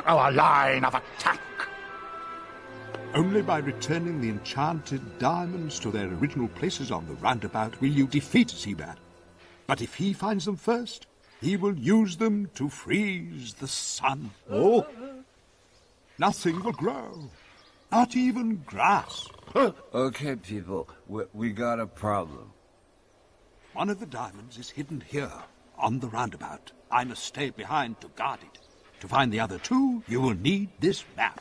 our line of attack. Only by returning the enchanted diamonds to their original places on the roundabout will you defeat Zeebad. But if he finds them first, he will use them to freeze the sun. Oh? Nothing will grow. Not even grass. Okay, people, we, we got a problem. One of the diamonds is hidden here, on the roundabout. I must stay behind to guard it. To find the other two, you will need this map.